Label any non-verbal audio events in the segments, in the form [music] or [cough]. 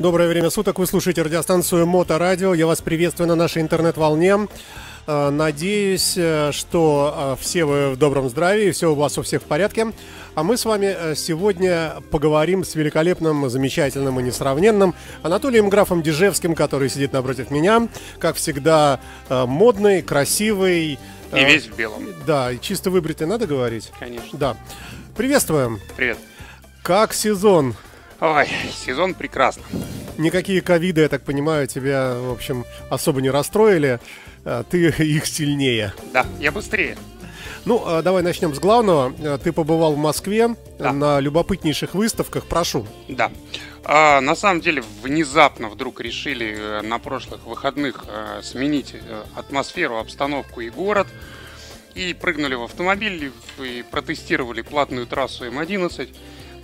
Доброе время суток. Вы слушаете радиостанцию Моторадио. Я вас приветствую на нашей интернет-волне. Э, надеюсь, э, что э, все вы в добром здравии, все у вас у всех в порядке. А мы с вами сегодня поговорим с великолепным, замечательным и несравненным Анатолием Графом Дежевским, который сидит напротив меня. Как всегда, модный, красивый. И весь в белом. Да, и чисто выбритый, надо говорить? Конечно. Да. Приветствуем. Привет. Как сезон? Ой, сезон прекрасно. Никакие ковиды, я так понимаю, тебя, в общем, особо не расстроили. А, ты [laughs] их сильнее. Да, я быстрее. Ну, а, давай начнем с главного. А, ты побывал в Москве да. на любопытнейших выставках. Прошу. Да. А, на самом деле, внезапно вдруг решили э, на прошлых выходных э, сменить э, атмосферу, обстановку и город. И прыгнули в автомобиль и протестировали платную трассу М11.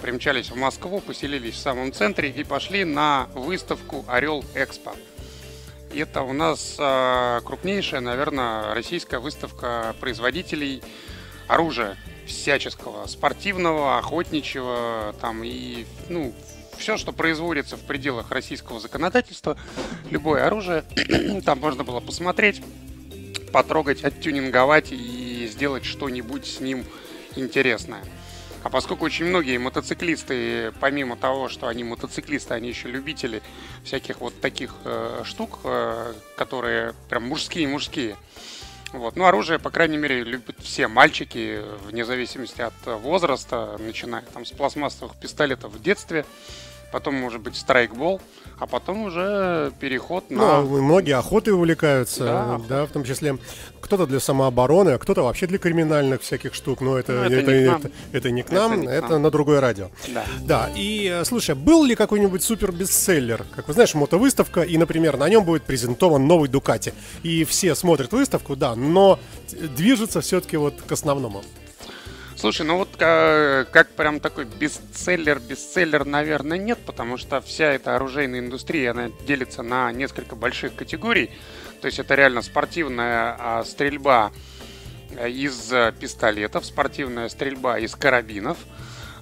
Примчались в Москву, поселились в самом центре и пошли на выставку Орел Экспо. Это у нас э, крупнейшая, наверное, российская выставка производителей оружия всяческого, спортивного, охотничьего, там и, ну, все, что производится в пределах российского законодательства, любое оружие, [clears throat] там можно было посмотреть, потрогать, оттюнинговать и сделать что-нибудь с ним интересное. А поскольку очень многие мотоциклисты, помимо того, что они мотоциклисты, они еще любители всяких вот таких э, штук, э, которые прям мужские-мужские. Вот. Ну, оружие, по крайней мере, любят все мальчики, вне зависимости от возраста, начиная там с пластмассовых пистолетов в детстве, потом, может быть, страйкбол, а потом уже переход на... Ну, многие охотой увлекаются, да, да в том числе кто-то для самообороны, а кто-то вообще для криминальных всяких штук. Но это, ну, это, это, не это, это не к нам, это, не это нам. на другое радио. Да. да. И э, слушай, был ли какой-нибудь супер бестселлер? Как вы знаешь, мотовыставка, и, например, на нем будет презентован новый Дукати. И все смотрят выставку, да, но движется все-таки вот к основному. Слушай, ну вот как, как прям такой бестселлер, бестселлер, наверное, нет, потому что вся эта оружейная индустрия, она делится на несколько больших категорий. То есть это реально спортивная а, стрельба э, из пистолетов, спортивная стрельба из карабинов,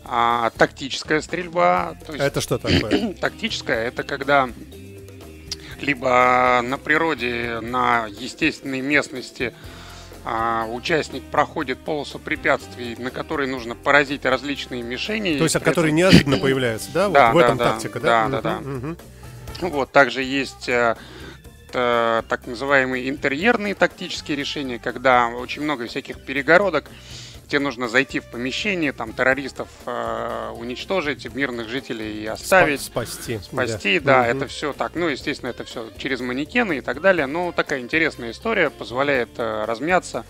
а, тактическая стрельба. То есть, это что такое? [clears throat] Тактическая это когда либо на природе, на естественной местности а, участник проходит полосу препятствий, на которой нужно поразить различные мишени. То есть, от которой неожиданно появляются, да? Да, вот в этом да, тактика, да? Да, да, да. Вот, также есть э, так называемые интерьерные тактические решения, когда очень много всяких перегородок, тебе нужно зайти в помещение, там террористов э, уничтожить, мирных жителей оставить. Спасти. Спасти, да, да угу. это все так. Ну, естественно, это все через манекены и так далее. Но такая интересная история, позволяет э, размяться.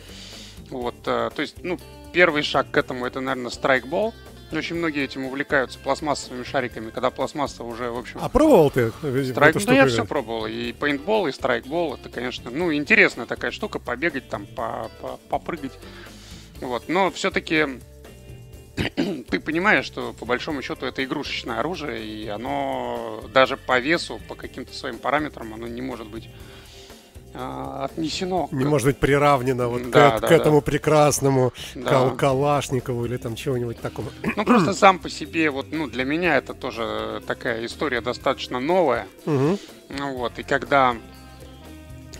Вот, э, то есть, ну, первый шаг к этому это, наверное, страйкбол. Очень многие этим увлекаются пластмассовыми шариками, когда пластмасса уже, в общем... А пробовал ты? Страйк... Да я все пробовал. И пейнтбол, и страйкбол. Это, конечно, ну, интересная такая штука, побегать там, по, по, попрыгать. Вот. Но все-таки [clears throat] ты понимаешь, что по большому счету это игрушечное оружие, и оно даже по весу, по каким-то своим параметрам, оно не может быть а, отнесено. Не к... может быть приравнено вот да, к, да, к этому да. прекрасному да. Кал Калашникову или там чего-нибудь такого. [clears throat] Ну просто сам по себе, вот, ну для меня это тоже такая история достаточно новая. Угу. Ну вот, и когда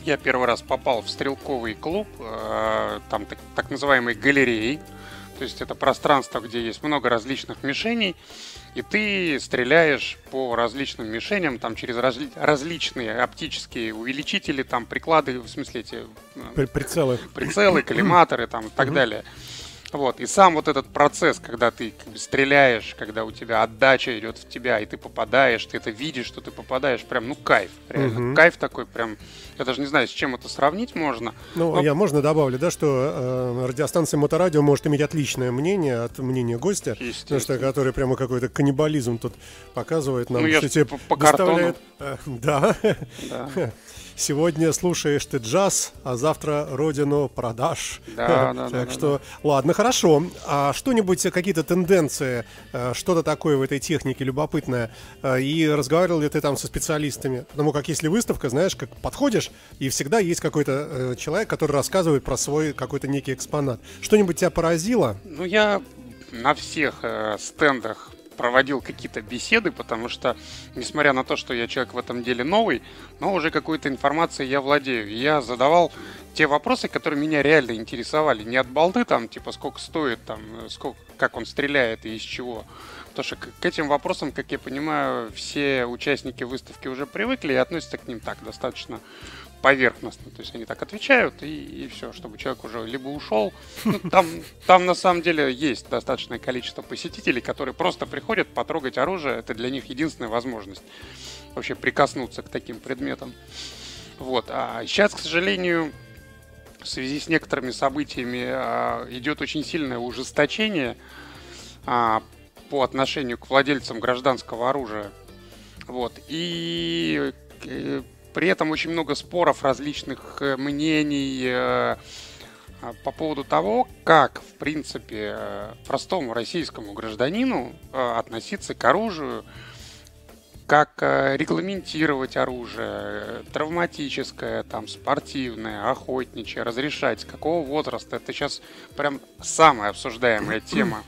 я первый раз попал в стрелковый клуб, э, там так, так называемый галереи. То есть это пространство, где есть много различных мишеней, и ты стреляешь по различным мишеням, там через разли- различные оптические увеличители, там приклады, в смысле эти... Э, прицелы. Прицелы, [clears throat] коллиматоры там и так далее. Вот. И сам вот этот процесс, когда ты как бы, стреляешь, когда у тебя отдача идет в тебя, и ты попадаешь, ты это видишь, что ты попадаешь, прям, ну, кайф, реально. Угу. Кайф такой прям, я даже не знаю, с чем это сравнить можно. Ну, но... я можно добавлю, да, что э, радиостанция Моторадио может иметь отличное мнение от мнения гостя, потому что который прямо какой-то каннибализм тут показывает нам, ну, что тебе по, по доставляет... Э, [laughs] да. да. [laughs] Сегодня слушаешь ты джаз, а завтра родину продашь. Да, [laughs] да, так да, что, да. ладно, хорошо. А что-нибудь, какие-то тенденции, э, что-то такое в этой технике любопытное? Э, и разговаривал ли ты там со специалистами? Потому как если выставка, знаешь, как подходишь, и всегда есть какой-то э, человек, который рассказывает про свой какой-то некий экспонат. Что-нибудь тебя поразило? Ну, я на всех э, стендах проводил какие-то беседы, потому что, несмотря на то, что я человек в этом деле новый, но уже какой-то информацией я владею. Я задавал те вопросы, которые меня реально интересовали. Не от балды там, типа, сколько стоит, там, сколько, как он стреляет и из чего. Потому что к этим вопросам, как я понимаю, все участники выставки уже привыкли и относятся к ним так достаточно поверхностно. То есть они так отвечают, и, и все, чтобы человек уже либо ушел. Ну, там, там на самом деле есть достаточное количество посетителей, которые просто приходят потрогать оружие. Это для них единственная возможность вообще прикоснуться к таким предметам. Вот. А сейчас, к сожалению, в связи с некоторыми событиями а, идет очень сильное ужесточение а, по отношению к владельцам гражданского оружия. Вот. И э, при этом очень много споров, различных э, мнений э, а, по поводу того, как, в принципе, э, простому российскому гражданину относиться к оружию, как регламентировать оружие, травматическое, там, спортивное, охотничье, разрешать, с какого возраста. Это сейчас прям самая обсуждаемая тема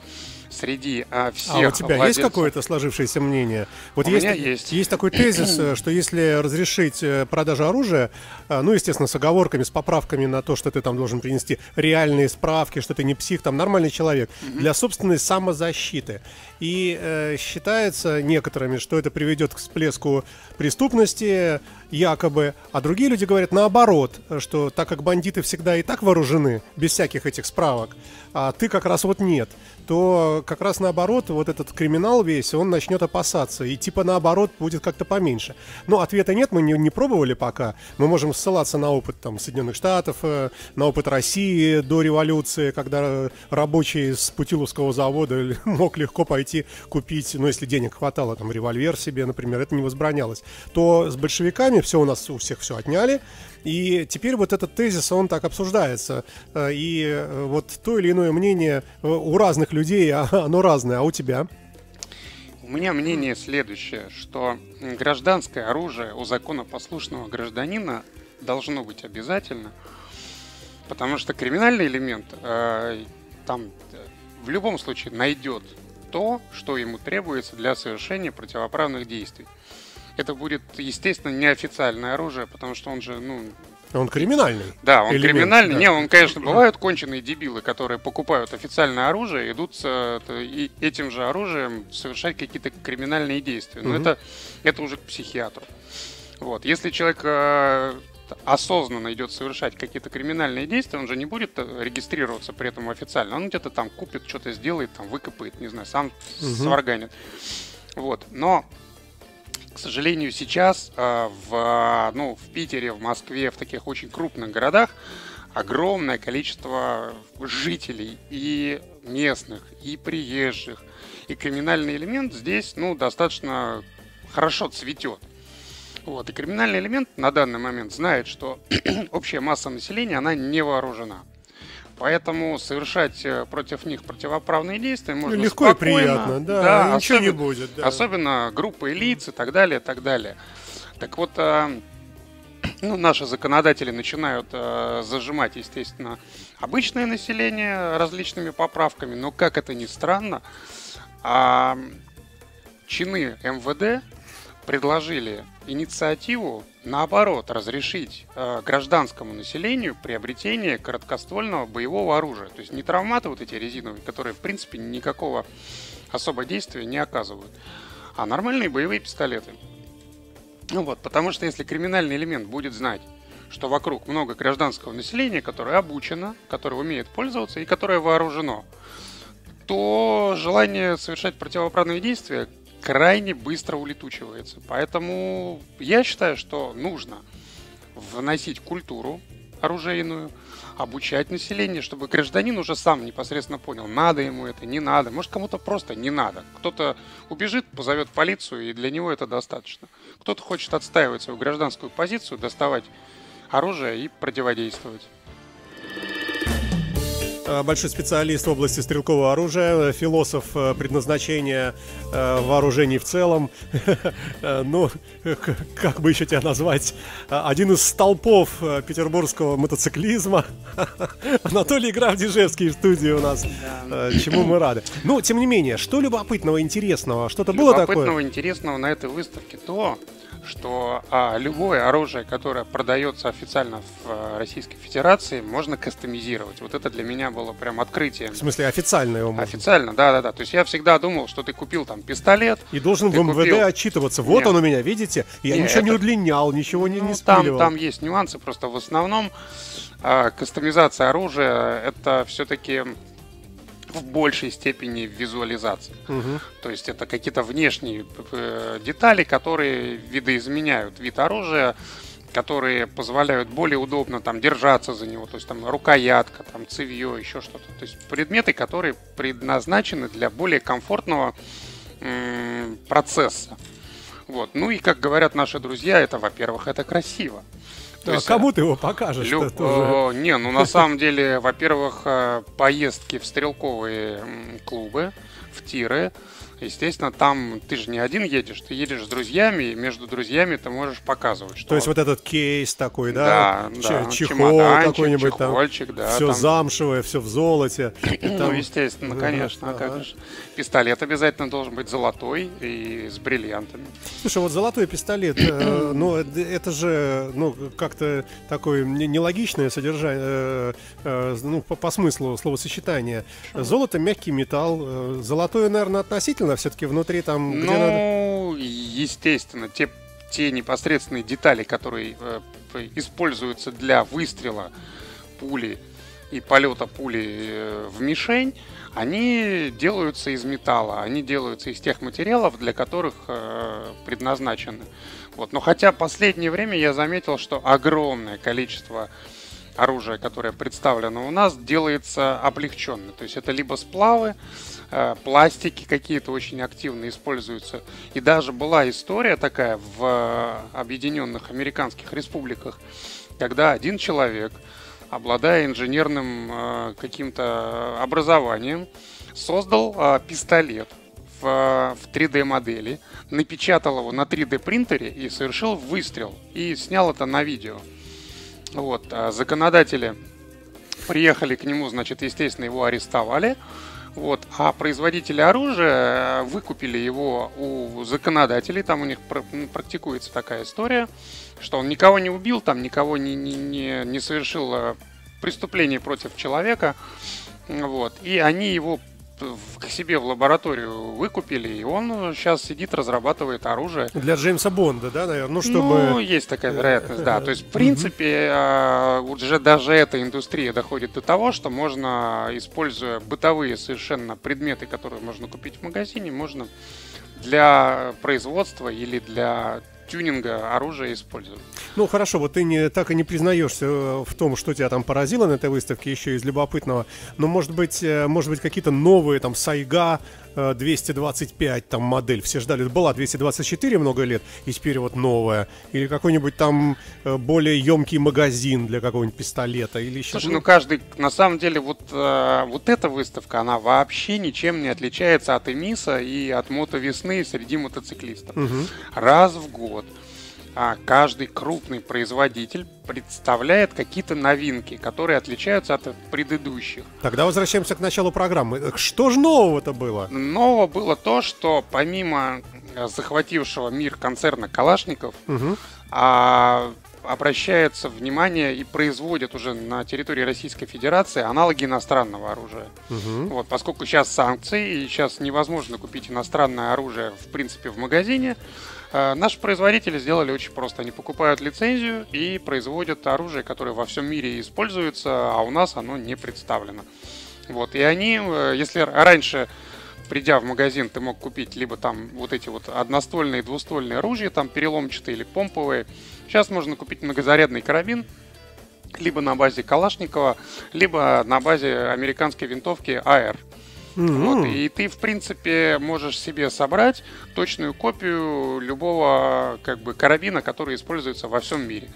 среди а, всех А у тебя владельцев... есть какое-то сложившееся мнение? Вот у есть, меня есть. Есть такой тезис, э, что если разрешить э, продажу оружия, э, ну, естественно, с оговорками, с поправками на то, что ты там должен принести реальные справки, что ты не псих, там нормальный человек, угу. для собственной самозащиты. И э, считается некоторыми, что это приведет к всплеску преступности, якобы, а другие люди говорят наоборот, что так как бандиты всегда и так вооружены, без всяких этих справок, а ты как раз вот нет, то как раз наоборот, вот этот криминал весь, он начнет опасаться, и типа наоборот будет как-то поменьше. Но ответа нет, мы не, не пробовали пока. Мы можем ссылаться на опыт там, Соединенных Штатов, э, на опыт России до революции, когда рабочий с Путиловского завода [laughs] мог легко пойти купить, ну если денег хватало, там револьвер себе, например, это не возбранялось. То с большевиками все у нас у всех все отняли, и теперь вот этот тезис, он так обсуждается. Э, и э, вот то или иное мнение э, у разных людей, а, [laughs] оно разное. А у тебя? У меня мнение следующее, что гражданское оружие у законопослушного гражданина должно быть обязательно, потому что криминальный элемент э, там в любом случае найдет то, что ему требуется для совершения противоправных действий это будет, естественно, неофициальное оружие, потому что он же, ну... Он криминальный. Да, он элемент, криминальный. Да. Не, он, конечно, бывают конченые дебилы, которые покупают официальное оружие, идут с это, и этим же оружием совершать какие-то криминальные действия. Но угу. это, это уже к психиатру. Вот. Если человек э, осознанно идет совершать какие-то криминальные действия, он же не будет э, регистрироваться при этом официально. Он где-то там купит, что-то сделает, там выкопает, не знаю, сам угу. сварганит. Вот. Но к сожалению, сейчас э, в, ну, в Питере, в Москве, в таких очень крупных городах огромное количество жителей и местных, и приезжих. И криминальный элемент здесь ну, достаточно хорошо цветет. Вот. И криминальный элемент на данный момент знает, что [clears throat] общая масса населения, она не вооружена. Поэтому совершать э, против них противоправные действия можно Легко спокойно. и приятно, да, да ничего особенно, не будет. Да. Особенно группы лиц и так далее, и так далее. Так вот, э, [clears throat] ну, наши законодатели начинают э, зажимать, естественно, обычное население различными поправками, но, как это ни странно, э, чины МВД предложили инициативу, наоборот, разрешить э, гражданскому населению приобретение короткоствольного боевого оружия. То есть не травматы вот эти резиновые, которые, в принципе, никакого особого действия не оказывают, а нормальные боевые пистолеты. Ну вот, потому что если криминальный элемент будет знать, что вокруг много гражданского населения, которое обучено, которое умеет пользоваться и которое вооружено, то желание совершать противоправные действия крайне быстро улетучивается. Поэтому я считаю, что нужно вносить культуру оружейную, обучать население, чтобы гражданин уже сам непосредственно понял, надо ему это, не надо. Может, кому-то просто не надо. Кто-то убежит, позовет полицию, и для него это достаточно. Кто-то хочет отстаивать свою гражданскую позицию, доставать оружие и противодействовать. Э, большой специалист в области стрелкового оружия, философ э, предназначения вооружений в целом. [laughs] Ну, [laughs] как бы еще тебя назвать? Один из столпов петербургского мотоциклизма. [laughs] Анатолий Граф-Дежевский в студии у нас. Чему мы рады. Ну, тем не менее, что любопытного, интересного? Что-то было такое? Любопытного, интересного на этой выставке то, что а, любое оружие, которое продается официально в а, Российской Федерации, можно кастомизировать. Вот это для меня было прям открытие. В смысле, официально его можно? Официально, да-да-да. То есть я всегда думал, что ты купил там пистолет. И должен в МВД купил... отчитываться. Вот Нет. он у меня, видите? Я Нет, ничего это... не удлинял, ничего не, ну, не спиливал. Там, там есть нюансы, просто в основном а, кастомизация оружия это все-таки в большей степени визуализации. Угу. То есть это какие-то внешние э, детали, которые видоизменяют вид оружия, которые позволяют более удобно там держаться за него, то есть там рукоятка, там цевье, еще что-то. То есть предметы, которые предназначены для более комфортного м- процесса. Вот. Ну и, как говорят наши друзья, это, во-первых, это красиво. То есть, кому ты его покажешь? Люб... Тоже? Не, ну на самом деле, во-первых, э, поездки в стрелковые клубы, в тиры, естественно, там ты же не один едешь, ты едешь с друзьями, и между друзьями ты можешь показывать, что... То есть вот этот кейс такой, да? Да, да. Чехол какой-нибудь там. да. Все там... замшевое, все в золоте. [clears throat] Ну, естественно, конечно. А как же. Пистолет обязательно должен быть золотой и с бриллиантами. Слушай, вот золотой пистолет, э, [clears throat] ну, это же, ну, как-то такое нелогичное содержание, э, э, ну, по, по смыслу словосочетания. Золото – мягкий металл, золотое, наверное, относительно естественно, все-таки внутри там... Ну, надо... естественно, те, те непосредственные детали, которые э, используются для выстрела пули и полета пули э, в мишень, они делаются из металла, они делаются из тех материалов, для которых э, предназначены. Вот. Но хотя последнее время я заметил, что огромное количество оружия, которое представлено у нас, делается облегченно. То есть это либо сплавы, Э, пластики какие-то очень активно используются. И даже была история такая в э, Объединенных Американских Республиках, когда один человек, обладая инженерным э, каким-то образованием, создал пистолет в, в 3D модели, напечатал его на 3D принтере и совершил выстрел. И снял это на видео. Вот, а законодатели приехали к нему, значит, естественно, его арестовали. Вот. А производители оружия выкупили его у законодателей, там у них практикуется такая история, что он никого не убил, там никого не, не, не, не совершил э, преступление против человека. Вот. И они его к себе в лабораторию выкупили, и он сейчас сидит, разрабатывает оружие. Для Джеймса Бонда, да, наверное? Ну, чтобы... Ну, есть такая вероятность, да. То есть, в принципе, а, уже даже эта индустрия доходит до того, что можно, используя бытовые совершенно предметы, которые можно купить в магазине, можно для производства или для тюнинга оружия использовать. Ну хорошо, вот ты не, так и не признаешься э, в том, что тебя там поразило на этой выставке, еще из любопытного. Но может быть, э, может быть какие-то новые там Сайга 225 э, там модель. Все ждали, была 224 много лет, и теперь вот новая. Или какой-нибудь там более емкий магазин для какого-нибудь пистолета. Или еще... Слушай, ну каждый, на самом деле, вот, вот эта выставка, она вообще ничем не отличается от Эмиса и от мотовесны среди мотоциклистов. Угу. Раз в год каждый крупный производитель представляет какие-то новинки, которые отличаются от предыдущих. Тогда возвращаемся к началу программы. Что же нового-то было? Нового было то, что помимо э, захватившего мир концерна Калашников, угу. а, обращается внимание и производят уже на территории Российской Федерации аналоги иностранного оружия. Угу. Вот, поскольку сейчас санкции и сейчас невозможно купить иностранное оружие в принципе в магазине, наши производители сделали очень просто. Они покупают лицензию и производят оружие, которое во всем мире используется, а у нас оно не представлено. Вот. И они, э, если раньше придя в магазин, ты мог купить либо там вот эти вот одноствольные, двуствольные оружия, там переломчатые или помповые. Сейчас можно купить многозарядный карабин, либо на базе Калашникова, либо на базе американской винтовки АР. Mm-hmm. Вот, и ты, в принципе, можешь себе собрать точную копию любого как бы карабина, который используется во всем мире.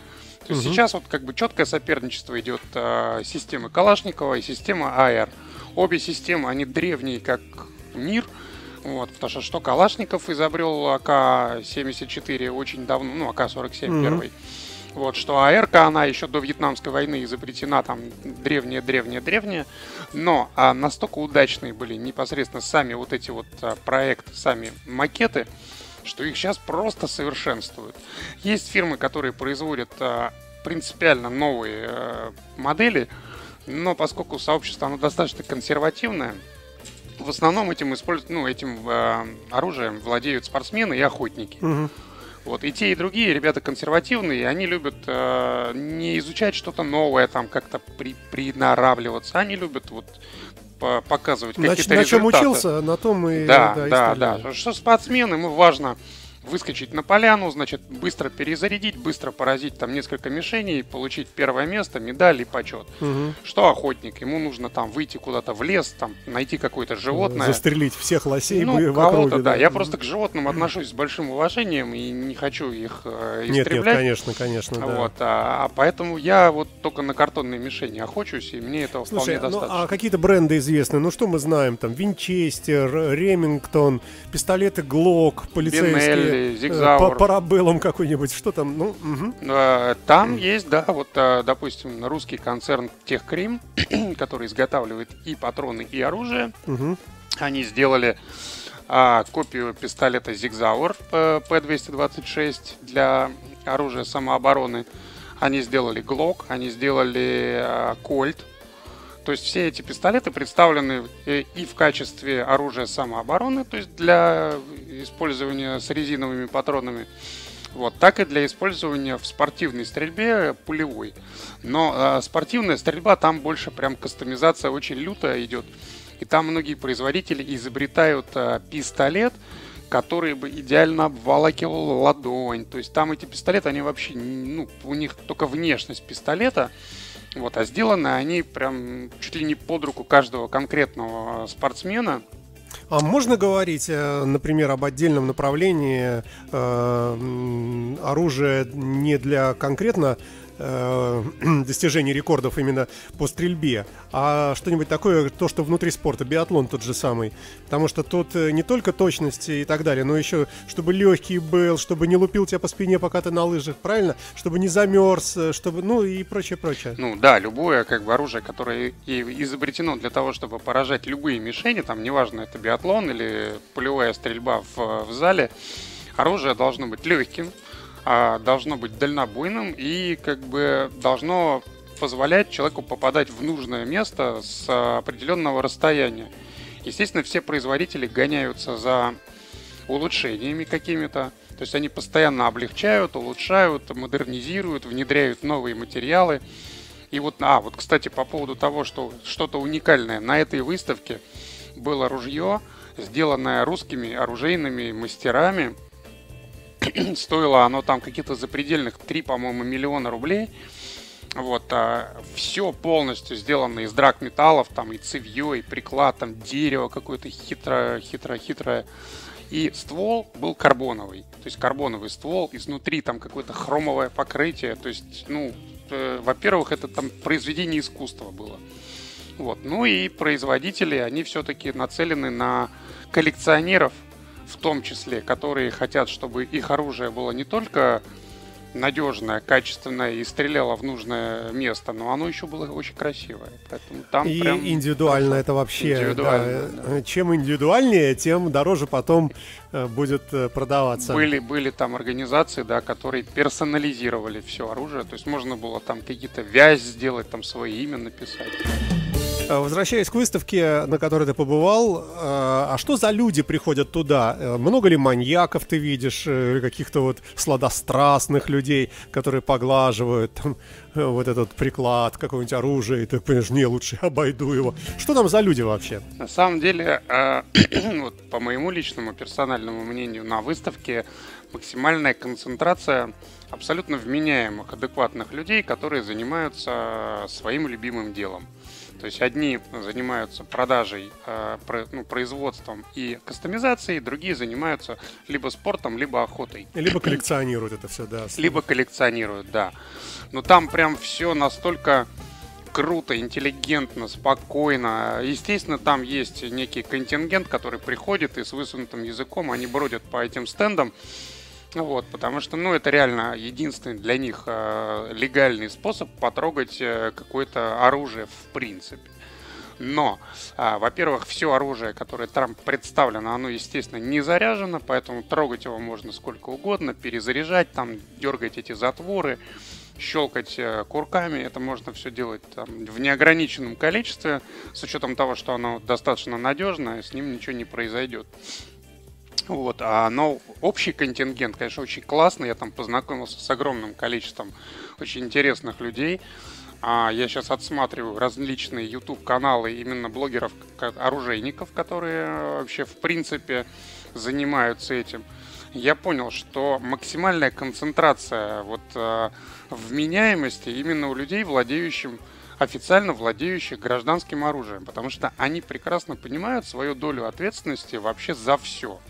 То есть угу. сейчас вот как бы четкое соперничество идет э, системы Калашникова и система АР. Обе системы, они древние как мир, вот, потому что что Калашников изобрел АК-74 очень давно, ну, АК-47 mm-hmm. первый. Вот, что АРК, она еще до Вьетнамской войны изобретена там древняя-древняя-древняя, но а, настолько удачные были непосредственно сами вот эти вот а, проекты, сами макеты, что их сейчас просто совершенствуют. Есть фирмы, которые производят а, принципиально новые а, модели, но поскольку сообщество оно достаточно консервативное, в основном этим используют, ну, этим э, оружием владеют спортсмены и охотники. Угу. Вот, и те, и другие ребята консервативные, они любят э, не изучать что-то новое, там как-то при, приноравливаться, они любят вот показывать какие-то результаты. На чем учился, на том и Да, да, да. да. Что спортсмены, ему важно выскочить на поляну, значит, быстро перезарядить, быстро поразить там несколько мишеней, получить первое место, медаль и почет. Угу. Что охотник? Ему нужно там выйти куда-то в лес, там найти какое-то животное. Застрелить всех лосей ну, в кого-то, да. да. Я просто к животным отношусь с большим уважением и не хочу их э, истреблять. Нет, нет, конечно, конечно, да. Вот, а, а поэтому я вот только на картонные мишени охочусь, и мне этого Слушай, вполне достаточно. Ну, а какие-то бренды известны? Ну, что мы знаем? Там, Винчестер, Ремингтон, пистолеты Глок, полицейские. Бинелли, или Зигзаур. Парабеллум какой-нибудь, что там? Ну, угу. Там есть, да, вот, а, допустим, русский концерн Техкрим, [clears throat] который изготавливает и патроны, и оружие. Угу. Они сделали а, копию пистолета Зигзаур P226 для оружия самообороны. Они сделали Glock, они сделали Colt, то есть все эти пистолеты представлены э, и в качестве оружия самообороны, то есть для использования с резиновыми патронами, вот, так и для использования в спортивной стрельбе пулевой. Но э, спортивная стрельба, там больше прям кастомизация очень лютая идет. И там многие производители изобретают э, пистолет, который бы идеально обволакивал ладонь. То есть там эти пистолеты, они вообще, ну, у них только внешность пистолета, вот, а сделаны они прям чуть ли не под руку каждого конкретного спортсмена. А можно говорить, э, например, об отдельном направлении э, оружия не для конкретно э, [clears throat] достижений рекордов именно по стрельбе, а что-нибудь такое, то, что внутри спорта, биатлон тот же самый. Потому что тут э, не только точность и так далее, но еще, чтобы легкий был, чтобы не лупил тебя по спине, пока ты на лыжах, правильно? Чтобы не замерз, э, чтобы, ну и прочее, прочее. Ну да, любое как бы оружие, которое и изобретено для того, чтобы поражать любые мишени, там неважно, это биатлон или полевая стрельба в, в зале, оружие должно быть легким, должно быть дальнобойным и как бы должно позволять человеку попадать в нужное место с определенного расстояния. Естественно, все производители гоняются за улучшениями какими-то. То есть они постоянно облегчают, улучшают, модернизируют, внедряют новые материалы. И вот, а, вот, кстати, по поводу того, что что-то уникальное. На этой выставке было ружье, сделанное русскими оружейными мастерами – [clears throat] Стоило оно там каких-то запредельных 3, по-моему, миллиона рублей. Вот, а, все полностью сделано из драгметаллов, там и цевье, и приклад, там дерево какое-то хитрое, хитрое, хитрое. И ствол был карбоновый, то есть карбоновый ствол, изнутри там какое-то хромовое покрытие, то есть, ну, э, во-первых, это там произведение искусства было. Вот, ну и производители, они все-таки нацелены на коллекционеров, в том числе, которые хотят, чтобы их оружие было не только надежное, качественное и стреляло в нужное место, но оно еще было очень красивое. Поэтому там и прям индивидуально хорошо. это вообще. Индивидуально, да. Да. Чем индивидуальнее, тем дороже потом э, будет э, продаваться. Были, были там организации, да, которые персонализировали все оружие. То есть можно было там какие-то вязь сделать, там свое имя написать. Э, возвращаясь к выставке, на которой ты побывал, э, а что за люди приходят туда? Э, много ли маньяков ты видишь, или каких-то вот сладострастных людей, которые поглаживают там, вот этот приклад, какое-нибудь оружие, и ты понимаешь, не, лучше обойду его. Что там за люди вообще? На самом деле, [clears throat] вот по моему личному персональному мнению, на выставке максимальная концентрация абсолютно вменяемых, адекватных людей, которые занимаются своим любимым делом. То есть одни занимаются продажей, э, ну, производством и кастомизацией, другие занимаются либо спортом, либо охотой. Либо коллекционируют это все, да. [clears throat] Либо коллекционируют, да. Но там прям все настолько круто, интеллигентно, спокойно. Естественно, там есть некий контингент, который приходит и с высунутым языком они бродят по этим стендам. Вот, потому что, ну, это реально единственный для них э, легальный способ потрогать э, какое-то оружие в принципе. Но, а, во-первых, все оружие, которое там представлено, оно, естественно, не заряжено, поэтому трогать его можно сколько угодно, перезаряжать, там, дергать эти затворы, щелкать э, курками. Это можно все делать там, в неограниченном количестве, с учетом того, что оно достаточно надежное, с ним ничего не произойдет. Вот, а, но общий контингент, конечно, очень классный. Я там познакомился с огромным количеством очень интересных людей. А я сейчас отсматриваю различные YouTube-каналы именно блогеров-оружейников, которые э, вообще в принципе занимаются этим. Я понял, что максимальная концентрация вот э, вменяемости именно у людей, владеющих официально владеющих гражданским оружием, потому что они прекрасно понимают свою долю ответственности вообще за все.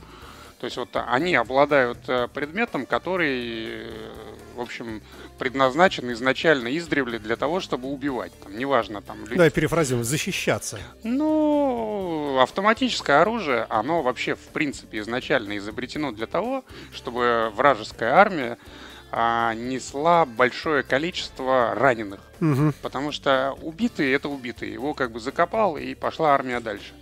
То есть вот они обладают э, предметом, который, э, в общем, предназначен изначально издревле для того, чтобы убивать. Там, неважно, там... Да, перефразируем, защищаться. Ну, автоматическое оружие, оно вообще, в принципе, изначально изобретено для того, чтобы вражеская армия а, несла большое количество раненых. Угу. Потому что убитые это убитые. Его как бы закопал и пошла армия дальше.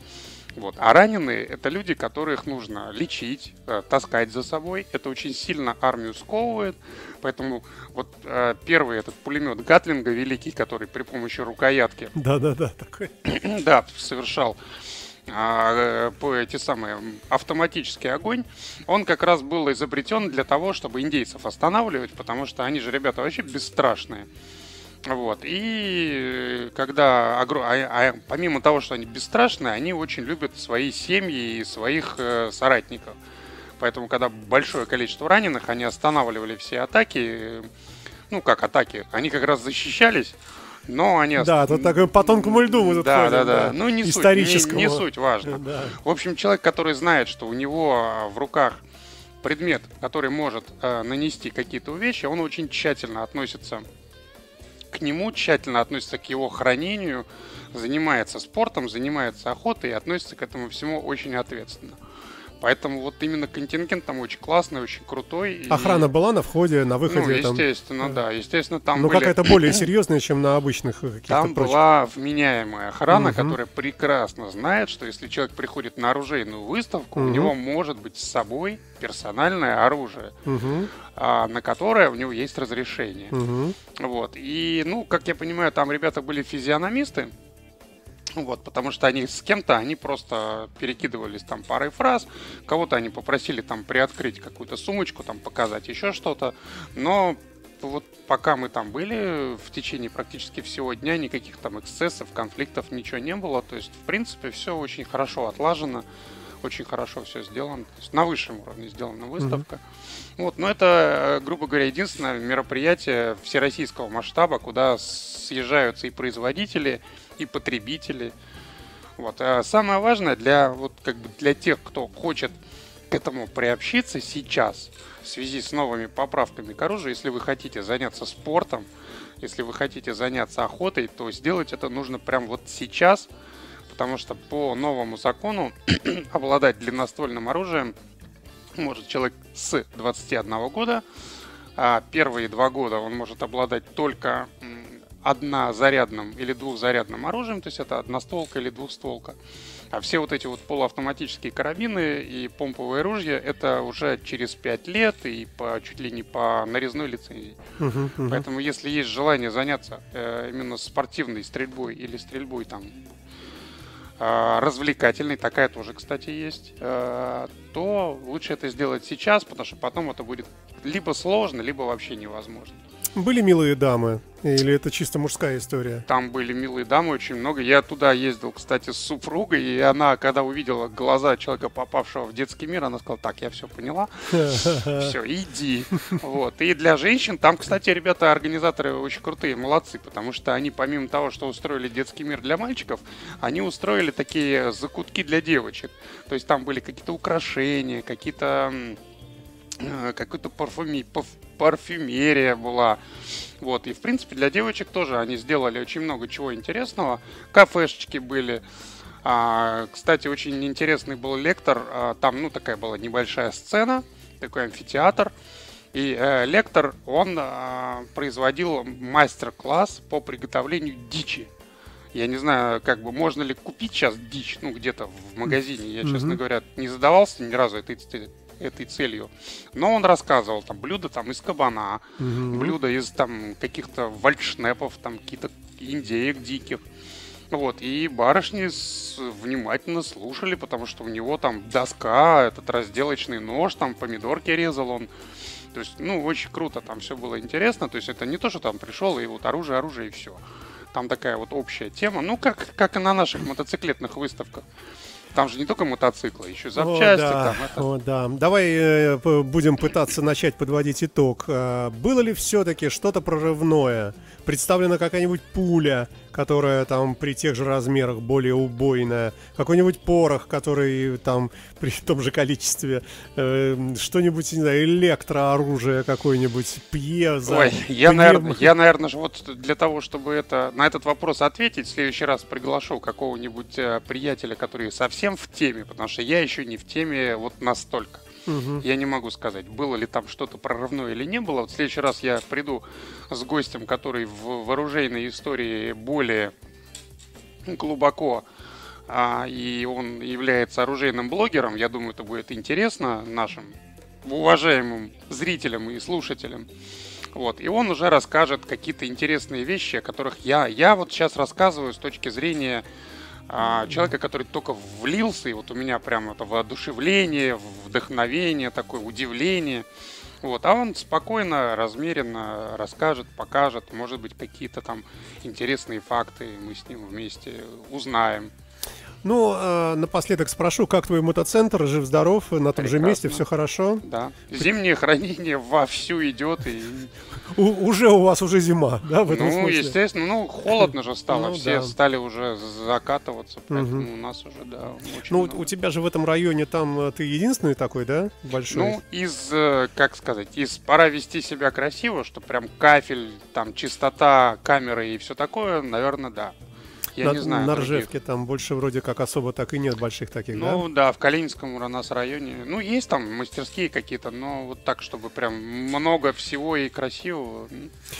Вот. А раненые – это люди, которых нужно лечить, э, таскать за собой. Это очень сильно армию сковывает. Поэтому вот э, первый этот пулемет Гатлинга великий, который при помощи рукоятки… [laughs] Да-да-да, такой. [coughs] да, совершал а, по эти самые автоматический огонь, он как раз был изобретен для того, чтобы индейцев останавливать, потому что они же ребята вообще бесстрашные. Вот. И когда а, а, помимо того, что они бесстрашные, они очень любят свои семьи и своих э, соратников. Поэтому, когда большое количество раненых, они останавливали все атаки. Ну, как атаки, они как раз защищались. Но они... Да, тут такой по тонкому льду мы тут да, ходим, да, да, да. Ну, не Суть, не, не суть важно. [laughs] Да. В общем, человек, который знает, что у него в руках предмет, который может э, нанести какие-то увечья, он очень тщательно относится к нему, тщательно относится к его хранению, занимается спортом, занимается охотой и относится к этому всему очень ответственно. Поэтому вот именно контингент там очень классный, очень крутой. Охрана и... была на входе, на выходе? Ну, естественно, там... да. Естественно, там Но были... какая-то более серьезная, чем на обычных каких-то Там прочих. была вменяемая охрана, угу. которая прекрасно знает, что если человек приходит на оружейную выставку, угу. у него может быть с собой персональное оружие, угу. а, на которое у него есть разрешение. Угу. Вот. И, ну, как я понимаю, там ребята были физиономисты, [laughs] вот, потому что они с кем-то, они просто перекидывались там парой фраз, кого-то они попросили там приоткрыть какую-то сумочку, там показать еще что-то, но вот пока мы там были, в течение практически всего дня никаких там эксцессов, конфликтов, ничего не было, то есть, в принципе, все очень хорошо отлажено, очень хорошо все сделано, то есть на высшем уровне сделана выставка. Mm-hmm. Вот, но это, грубо говоря, единственное мероприятие всероссийского масштаба, куда съезжаются и производители, и потребители. Вот. А самое важное для, вот, как бы для тех, кто хочет к этому приобщиться сейчас, в связи с новыми поправками к оружию, если вы хотите заняться спортом, если вы хотите заняться охотой, то сделать это нужно прямо вот сейчас, потому что по новому закону [clears throat] обладать длинноствольным оружием может человек с 21 года, а первые два года он может обладать только однозарядным или двухзарядным оружием, то есть это одностволка или двухстволка. А все вот эти вот полуавтоматические карабины и помповые ружья это уже через 5 лет и по, чуть ли не по нарезной лицензии. Uh-huh, uh-huh. Поэтому если есть желание заняться э, именно спортивной стрельбой или стрельбой там э, развлекательной, такая тоже, кстати, есть, э, то лучше это сделать сейчас, потому что потом это будет либо сложно, либо вообще невозможно. Были милые дамы? Или это чисто мужская история? Там были милые дамы очень много. Я туда ездил, кстати, с супругой, и она, когда увидела глаза человека, попавшего в детский мир, она сказала, так, я все поняла, [laughs] все, иди. Вот. И для женщин, там, кстати, ребята, организаторы очень крутые, молодцы, потому что они, помимо того, что устроили детский мир для мальчиков, они устроили такие закутки для девочек. То есть там были какие-то украшения, какие-то [clears throat] какой-то парфюми, парфюмерия была. Вот, и в принципе для девочек тоже они сделали очень много чего интересного. Кафешечки были. А, кстати, очень интересный был лектор. А, там, ну, такая была небольшая сцена, такой амфитеатр. И э, лектор, он э, производил мастер-класс по приготовлению дичи. Я не знаю, как бы можно ли купить сейчас дичь, ну, где-то в магазине. Я, честно mm-hmm. говоря, не задавался ни разу этой, этой целью. Но он рассказывал там блюда там из кабана, mm-hmm. блюда из там каких-то вальшнепов, там какие-то индеек диких. Вот, и барышни с, внимательно слушали, потому что у него там доска, этот разделочный нож, там помидорки резал он. То есть, ну, очень круто, там все было интересно. То есть, это не то, что там пришел и вот оружие, оружие и все. Там такая вот общая тема, ну, как, как и на наших мотоциклетных выставках. Там же не только мотоциклы, еще запчасти. О, да, там, это... О, да. Давай э, будем пытаться начать подводить итог. Э, было ли все-таки что-то прорывное? Представлена какая-нибудь пуля, которая там при тех же размерах более убойная, какой-нибудь порох, который там [laughs] при том же количестве, э, что-нибудь, не знаю, электрооружие какое-нибудь, пьеза. Ой, я, наверное, я, наверное, вот для того, чтобы это, на этот вопрос ответить, в следующий раз приглашу какого-нибудь э, приятеля, который совсем в теме, потому что я еще не в теме вот настолько. Угу. Я не могу сказать, было ли там что-то прорывное или не было. Вот в следующий раз я приду с гостем, который в, в оружейной истории более глубоко а, и он является оружейным блогером. Я думаю, это будет интересно нашим уважаемым зрителям и слушателям. Вот. И он уже расскажет какие-то интересные вещи, о которых я, я вот сейчас рассказываю с точки зрения а, человека, который только влился, и вот у меня прям это воодушевление, вдохновение, такое удивление. Вот, а он спокойно, размеренно расскажет, покажет, может быть, какие-то там интересные факты мы с ним вместе узнаем. Ну, э, напоследок спрошу, как твой мотоцентр, жив-здоров, на том Прекрасно. же месте, все хорошо? Да. Зимнее хранение вовсю идет. И... У, уже у вас уже зима, да, в этом Ну, смысле? естественно, ну, холодно же стало, ну, все да. стали уже закатываться, поэтому угу. у нас уже, да, Ну, много. у тебя же в этом районе там э, ты единственный такой, да, большой? Ну, из, э, как сказать, из пора вести себя красиво, что прям кафель, там, чистота камеры и все такое, наверное, да. Я на, не знаю. На Ржевке там больше вроде как особо так и нет больших таких, ну, да? Ну да, в Калининском у нас районе. Ну, есть там мастерские какие-то, но вот так, чтобы прям много всего и красивого.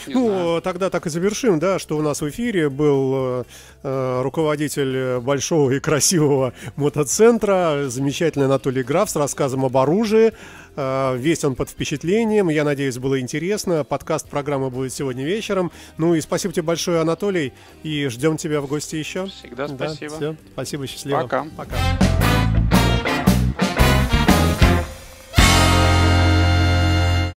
ну, знаю. тогда так и завершим, да, что у нас в эфире был э, э руководитель большого и красивого мотоцентра, замечательный Анатолий Граф с рассказом об оружии. Э, весь он под впечатлением. Я надеюсь, было интересно. Подкаст программы будет сегодня вечером. Ну и спасибо тебе большое, Анатолий. И ждем тебя в гости еще. Всегда спасибо. Да, все. Спасибо, счастливо. Пока. Пока.